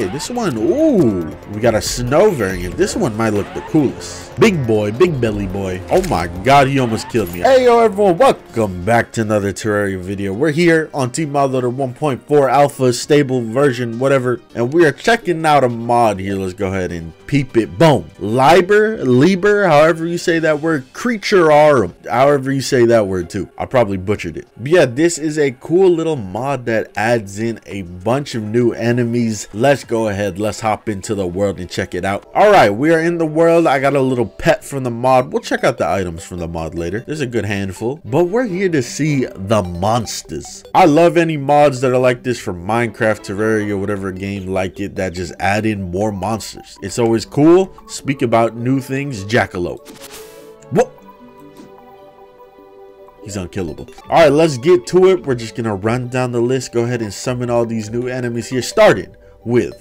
Okay, this one, ooh, we got a snow variant. This one might look the coolest. Big boy, big belly boy. Oh my god, he almost killed me. Hey yo everyone, welcome back to another Terraria video. We're here on Team Mod 1.4 Alpha, stable version, whatever. And we are checking out a mod here. Let's go ahead and peep it. Boom. Liber, Liber, however you say that word. Creature R, however you say that word too. I probably butchered it. But yeah, this is a cool little mod that adds in a bunch of new enemies. Let's go ahead. Let's hop into the world and check it out. All right, we are in the world. I got a little pet from the mod. We'll check out the items from the mod later. There's a good handful, but we're here to see the monsters. I love any mods that are like this from Minecraft, Terraria, whatever game like it that just add in more monsters. It's always cool. Speak about new things. Jackalope. What? He's unkillable. All right, let's get to it. We're just going to run down the list. Go ahead and summon all these new enemies here, starting with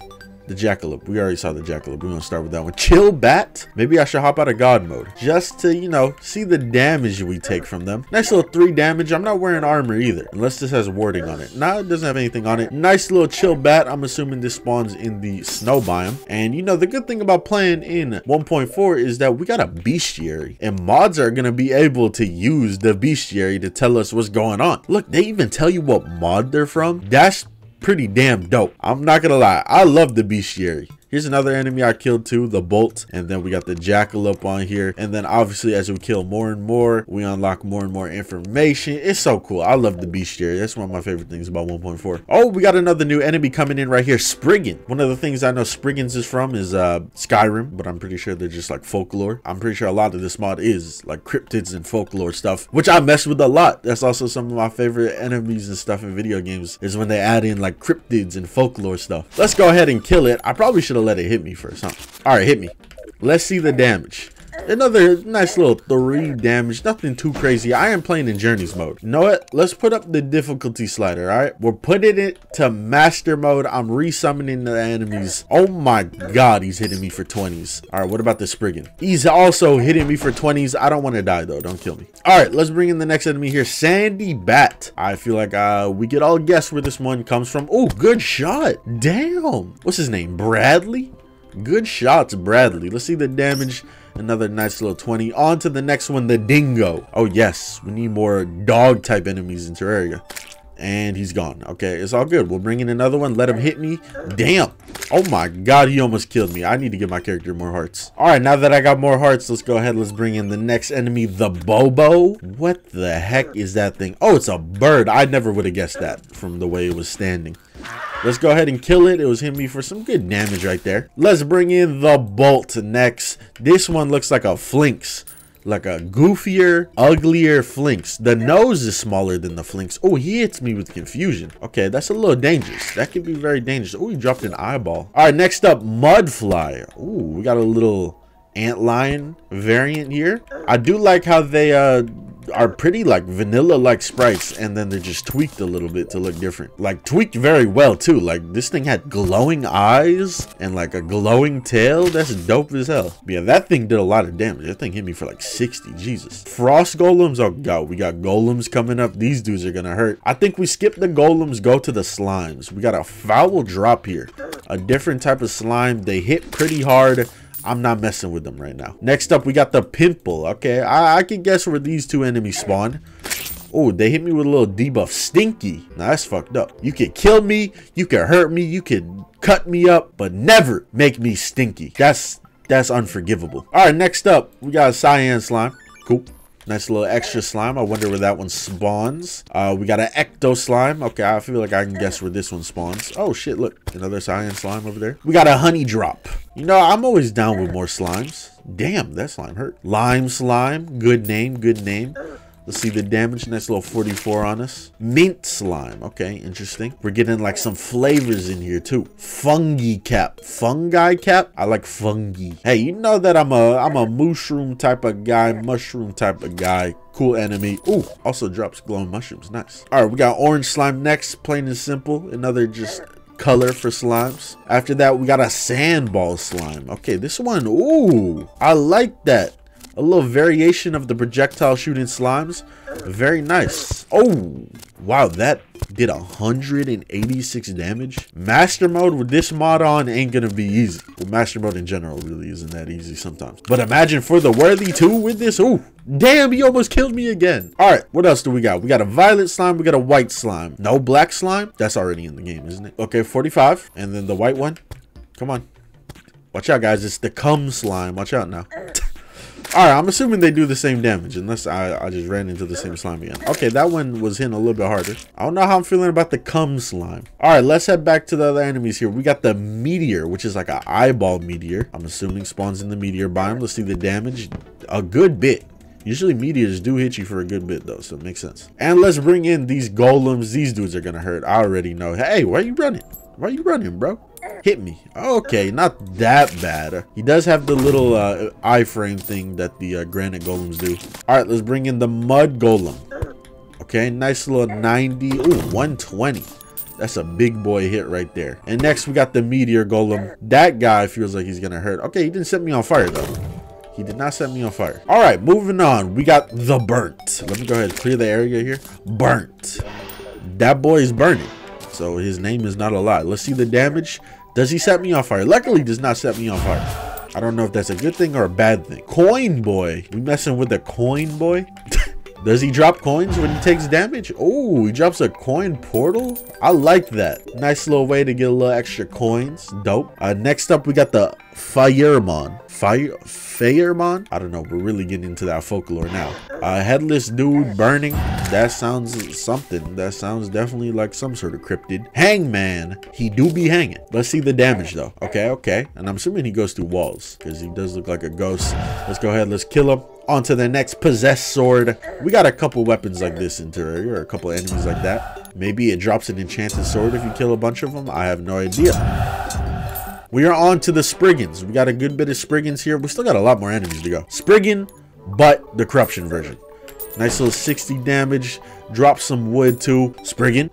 the jackalope. We already saw the jackalope. We're gonna start with that one. Chill bat. Maybe I should hop out of god mode just to, you know, see the damage we take from them. Nice little three damage. I'm not wearing armor either, unless this has warding on it. Nah, it doesn't have anything on it. Nice little chill bat. I'm assuming this spawns in the snow biome. And you know, the good thing about playing in 1.4 is that we got a bestiary and mods are gonna be able to use the bestiary to tell us what's going on. Look, they even tell you what mod they're from. That's pretty damn dope. I'm not gonna lie, I love the bestiary. Here's another enemy I killed too, the Bolt. And then we got the Jackalope on here. And then obviously as we kill more and more, we unlock more and more information. It's so cool. I love the Bestiary. That's one of my favorite things about 1.4. Oh, we got another new enemy coming in right here, Spriggan. One of the things I know Spriggans is from is uh, Skyrim, but I'm pretty sure they're just like folklore. I'm pretty sure a lot of this mod is like cryptids and folklore stuff, which I mess with a lot. That's also some of my favorite enemies and stuff in video games is when they add in like cryptids and folklore stuff. Let's go ahead and kill it. I probably should let it hit me first, huh? All right, hit me. Let's see the damage. Another nice little three damage. Nothing too crazy. I am playing in Journeys mode. You know what? Let's put up the difficulty slider, all right? We're putting it to master mode. I'm resummoning the enemies. Oh my god, he's hitting me for 20s. All right, what about the Spriggan? He's also hitting me for 20s. I don't want to die, though. Don't kill me. All right, let's bring in the next enemy here. Sandy Bat. I feel like uh, we could all guess where this one comes from. Oh, good shot. Damn. What's his name? Bradley? Good shots, Bradley. Let's see the damage. Another nice little 20. On to the next one, the Dingo. Oh, yes. We need more dog type enemies in Terraria. And he's gone. Okay, it's all good. We'll bring in another one. Let him hit me. Damn. Oh my god, he almost killed me. I need to give my character more hearts. All right, now that I got more hearts, let's go ahead. Let's bring in the next enemy, the Bobo. What the heck is that thing? Oh, it's a bird. I never would have guessed that from the way it was standing. Let's go ahead and kill it. It was hitting me for some good damage right there. Let's bring in the Bolt next. This one looks like a Flinx. Like a goofier, uglier Flinx. The nose is smaller than the Flinx. Oh, he hits me with confusion. Okay, that's a little dangerous. That could be very dangerous. Oh, he dropped an eyeball. All right, next up, Mudfly. Oh, we got a little ant lion variant here. I do like how they uh are pretty like vanilla like sprites and then they're just tweaked a little bit to look different. Like tweaked very well too. Like this thing had glowing eyes and like a glowing tail. That's dope as hell. But yeah that thing did a lot of damage. That thing hit me for like 60 jesus. Frost golems? Oh god. We got golems coming up. These dudes are gonna hurt. I think we skip the golems go to the slimes. We got a foul drop here. A different type of slime. They hit pretty hard I'm not messing with them right now. Next up, we got the Pimple. Okay, I, I can guess where these two enemies spawn. Oh, they hit me with a little debuff. Stinky. Now, that's fucked up. You can kill me. You can hurt me. You can cut me up. But never make me stinky. That's that's unforgivable. All right, next up, we got a Cyan Slime. Cool. Nice little extra slime. I wonder where that one spawns. Uh, we got an Ecto slime. Okay, I feel like I can guess where this one spawns. Oh, shit, look. Another cyan slime over there. We got a honey drop. You know, I'm always down with more slimes. Damn, that slime hurt. Lime slime. Good name, good name. Let's see the damage. Nice little 44 on us. Mint slime. Okay, interesting. We're getting like some flavors in here too. Fungi cap. Fungi cap? I like fungi. Hey, you know that I'm a I'm a mushroom type of guy, mushroom type of guy. Cool enemy. Ooh, also drops glowing mushrooms. Nice. All right, we got orange slime next. Plain and simple. Another just color for slimes. After that, we got a sandball slime. Okay, this one, ooh, I like that A little variation of the projectile shooting slimes. Very nice. Oh, wow, that did 186 damage. Master mode with this mod on ain't gonna be easy. Well, master mode in general really isn't that easy sometimes. But imagine for the worthy too with this. Oh, damn, he almost killed me again. All right, what else do we got? We got a violet slime. We got a white slime. No black slime. That's already in the game, isn't it? Okay, 45. And then the white one. Come on. Watch out, guys. It's the cum slime. Watch out now. Alright, I'm assuming they do the same damage, unless I, I just ran into the same slime again. Okay, that one was hitting a little bit harder. I don't know how I'm feeling about the cum slime. Alright, let's head back to the other enemies here. We got the meteor, which is like an eyeball meteor. I'm assuming spawns in the meteor biome. Let's see the damage. A good bit. Usually meteors do hit you for a good bit though, so it makes sense. And let's bring in these golems. These dudes are gonna hurt. I already know. Hey, why are you running? Why are you running, bro? Hit me. Okay, not that bad. He does have the little uh, iframe thing that the uh, granite golems do. All right, let's bring in the mud golem. Okay, nice little 90. Ooh, 120. That's a big boy hit right there. And next we got the meteor golem. That guy feels like he's gonna hurt. Okay, he didn't set me on fire though. He did not set me on fire. All right, moving on. We got the burnt. Let me go ahead and clear the area here. Burnt. That boy is burning. So his name is not a lie. Let's see the damage. Does he set me on fire? Luckily, does not set me on fire. I don't know if that's a good thing or a bad thing. Coin boy. We messing with the coin boy? Does he drop coins when he takes damage? Oh, he drops a coin portal? I like that. Nice little way to get a little extra coins. Dope. Uh, next up, we got the Firemon. Fire Fireman? I don't know. We're really getting into that folklore now. A headless dude burning. That sounds something. That sounds definitely like some sort of cryptid. Hangman. He do be hanging. Let's see the damage though. Okay, okay. And I'm assuming he goes through walls because he does look like a ghost. Let's go ahead. Let's kill him. On to the next possessed sword. We got a couple weapons like this in Terraria or a couple enemies like that. Maybe it drops an enchanted sword if you kill a bunch of them. I have no idea. We are on to the Spriggans. We got a good bit of Spriggans here. We still got a lot more enemies to go. Spriggan, but the corruption version. Nice little 60 damage. Drop some wood too. Spriggan,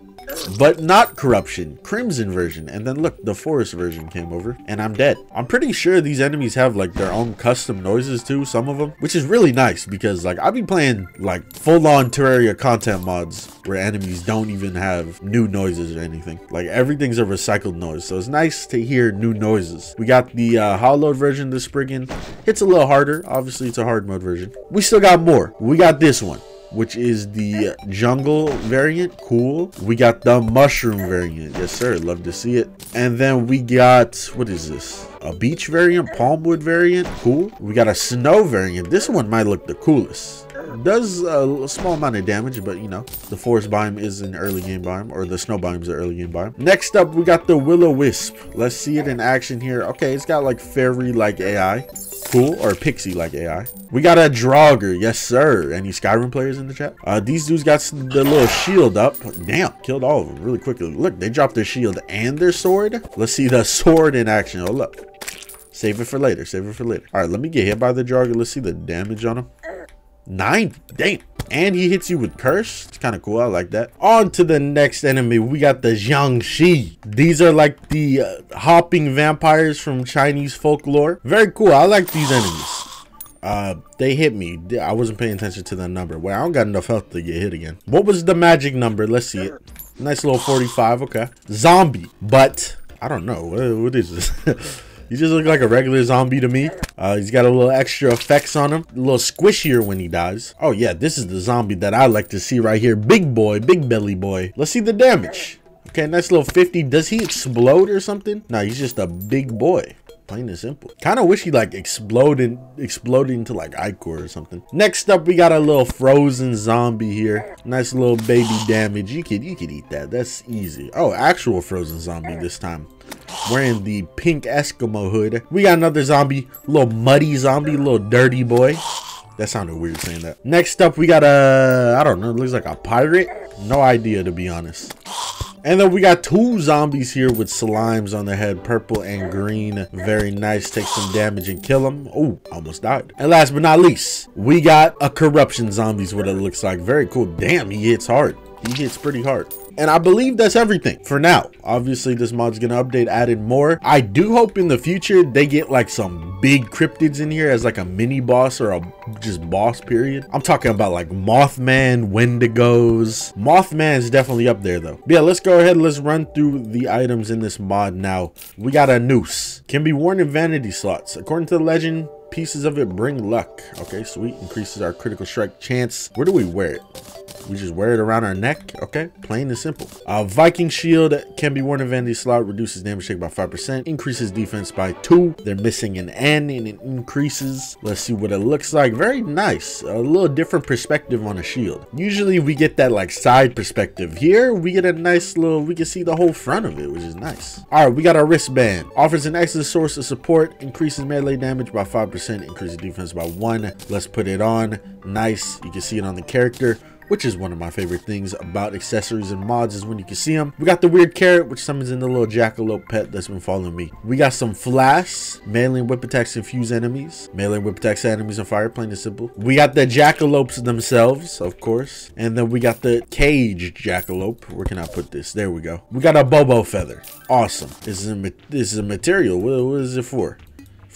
but not corruption. Crimson version. And then look the forest version came over and i'm dead. I'm pretty sure these enemies have like their own custom noises too some of them which is really nice because like i've been playing like full-on terraria content mods where enemies don't even have new noises or anything. Like everything's a recycled noise so it's nice to hear new noises. We got the uh hollowed version of the spriggan it's a little harder. Obviously it's a hard mode version. We still got more. We got this one which is the jungle variant. Cool. We got the mushroom variant. Yes, sir. Love to see it. And then we got, what is this? A beach variant, palmwood variant. Cool. We got a snow variant. This one might look the coolest does a small amount of damage, but you know, the forest biome is an early game biome, or the snow biome is an early game biome. Next up, we got the Will-O-Wisp. Let's see it in action here. Okay, it's got like fairy-like AI cool or pixie like ai we got a draugr yes sir. Any skyrim players in the chat? Uh these dudes got the little shield up. Damn killed all of them really quickly. Look they dropped their shield and their sword. Let's see the sword in action. Oh look save it for later save it for later. All right let me get hit by the draugr. Let's see the damage on him. Nine. Damn and he hits you with curse. It's kind of cool i like that. On to the next enemy we got the jiangshi these are like the uh, hopping vampires from chinese folklore. Very cool i like these enemies. Uh they hit me. I wasn't paying attention to the number. Well i don't got enough health to get hit again. What was the magic number? Let's see it. Nice little 45 okay. Zombie but i don't know. What, what is this He just look like a regular zombie to me. Uh, he's got a little extra effects on him. A little squishier when he dies. Oh yeah, this is the zombie that I like to see right here. Big boy, big belly boy. Let's see the damage. Okay, nice little 50. Does he explode or something? No, he's just a big boy. Plain and simple. Kind of wish he like exploded, exploded into like Ichor or something. Next up, we got a little frozen zombie here. Nice little baby damage. You could, you could eat that. That's easy. Oh, actual frozen zombie this time wearing the pink Eskimo hood. We got another zombie, little muddy zombie, little dirty boy. That sounded weird saying that. Next up, we got a, I don't know, looks like a pirate. No idea, to be honest. And then we got two zombies here with slimes on their head, purple and green. Very nice. Take some damage and kill them. Oh, almost died. And last but not least, we got a corruption zombies, what it looks like. Very cool. Damn, he hits hard. He hits pretty hard. And I believe that's everything for now. Obviously, this mod's gonna update, added more. I do hope in the future they get like some big cryptids in here as like a mini boss or a just boss period. I'm talking about like Mothman, Wendigos. Mothman is definitely up there though. But yeah, let's go ahead. Let's run through the items in this mod now. We got a noose. Can be worn in vanity slots. According to the legend, pieces of it bring luck. Okay, sweet. Increases our critical strike chance. Where do we wear it? We just wear it around our neck. Okay, plain and simple. Uh, Viking shield can be worn in vanity slot, reduces damage take by 5%, increases defense by 2. They're missing an N and it increases. Let's see what it looks like. Very nice. A little different perspective on a shield. Usually we get that like side perspective. Here we get a nice little, we can see the whole front of it, which is nice. All right, we got our wristband. Offers an excellent source of support, increases melee damage by 5%, increases defense by 1. Let's put it on. Nice. You can see it on the character which is one of my favorite things about accessories and mods is when you can see them. We got the weird carrot, which summons in the little jackalope pet that's been following me. We got some flash, melee whip attacks infuse enemies, melee whip attacks enemies on fire, plain and simple. We got the jackalopes themselves, of course, and then we got the cage jackalope. Where can I put this? There we go. We got a bobo feather. Awesome. This is a, this is a material. what, what is it for?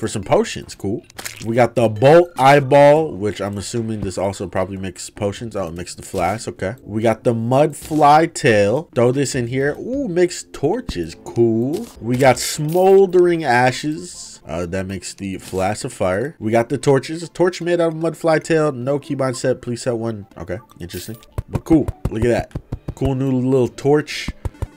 For some potions. Cool. We got the bolt eyeball, which I'm assuming this also probably makes potions. Oh, it makes the flask. Okay. We got the mud fly tail. Throw this in here. Ooh, makes torches. Cool. We got smoldering ashes. Uh, that makes the flask of fire. We got the torches. Torch made out of mud fly tail. No keybind set. Please set one. Okay. Interesting. But cool. Look at that. Cool new little torch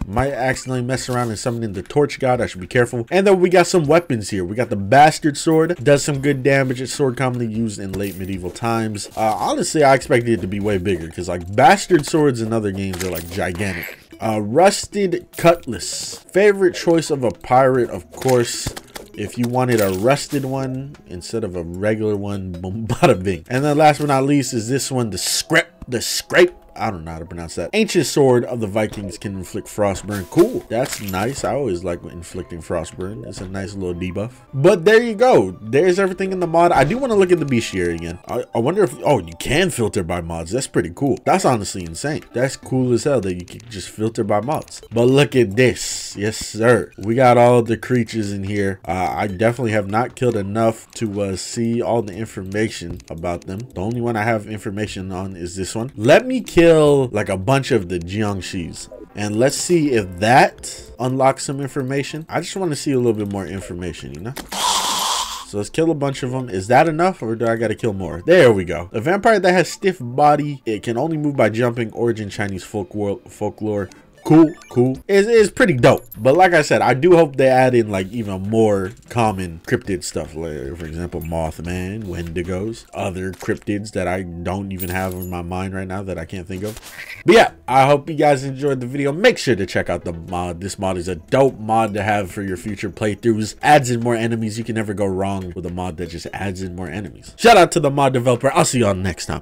might accidentally mess around and summon in the torch god. I should be careful. And then we got some weapons here. We got the bastard sword. Does some good damage. It's sword commonly used in late medieval times. Uh, honestly, I expected it to be way bigger because like bastard swords in other games are like gigantic. Uh, rusted cutlass. Favorite choice of a pirate, of course if you wanted a rusted one instead of a regular one, boom, bada bing. And then last but not least is this one, the scrap, the scrape I don't know how to pronounce that. Ancient sword of the Vikings can inflict frostburn. Cool. That's nice. I always like inflicting frostburn. It's a nice little debuff. But there you go. There's everything in the mod. I do want to look at the bestiary again. I, I, wonder if, oh, you can filter by mods. That's pretty cool. That's honestly insane. That's cool as hell that you can just filter by mods. But look at this. Yes, sir. We got all the creatures in here. Uh, I definitely have not killed enough to uh, see all the information about them. The only one I have information on is this one. Let me kill kill like a bunch of the Jiangshis. And let's see if that unlocks some information. I just want to see a little bit more information, you know? So let's kill a bunch of them. Is that enough or do I gotta kill more? There we go. A vampire that has stiff body. It can only move by jumping. Origin Chinese folk world, folklore cool, cool. It's, it's pretty dope. But like I said, I do hope they add in like even more common cryptid stuff. Like for example, Mothman, Wendigos, other cryptids that I don't even have in my mind right now that I can't think of. But yeah, I hope you guys enjoyed the video. Make sure to check out the mod. This mod is a dope mod to have for your future playthroughs. Adds in more enemies. You can never go wrong with a mod that just adds in more enemies. Shout out to the mod developer. I'll see y'all next time.